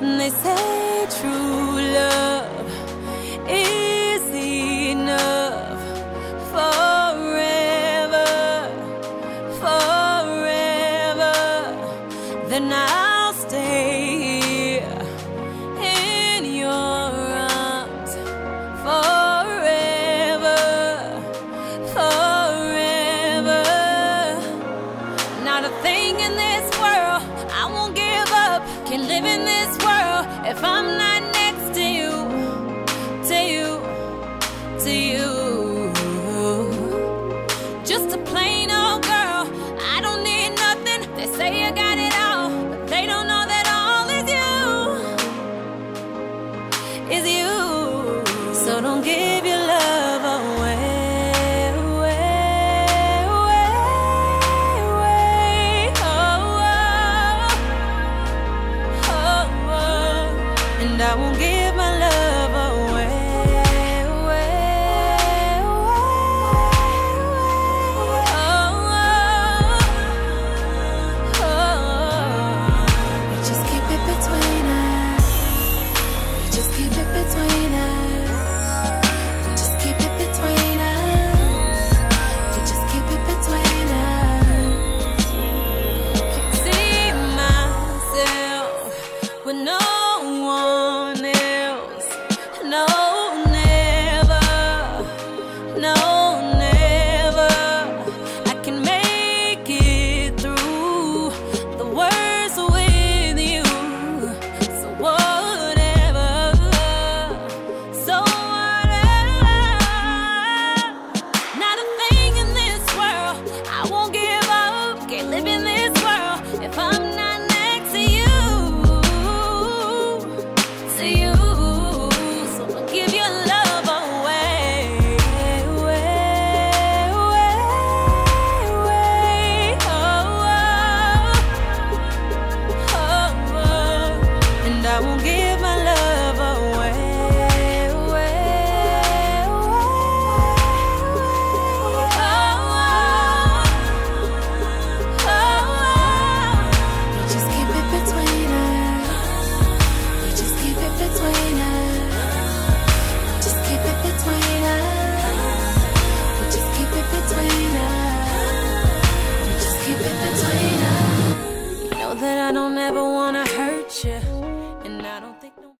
And they say true love is enough forever, forever. Then I'll stay. If I'm not and I won't give my love away. away, away, away oh, oh, we just keep it between us. We just keep it between us. We just keep it between us. We just keep it between us. Can see myself with no. I won't give my love away. that I don't ever wanna hurt you. And I don't think no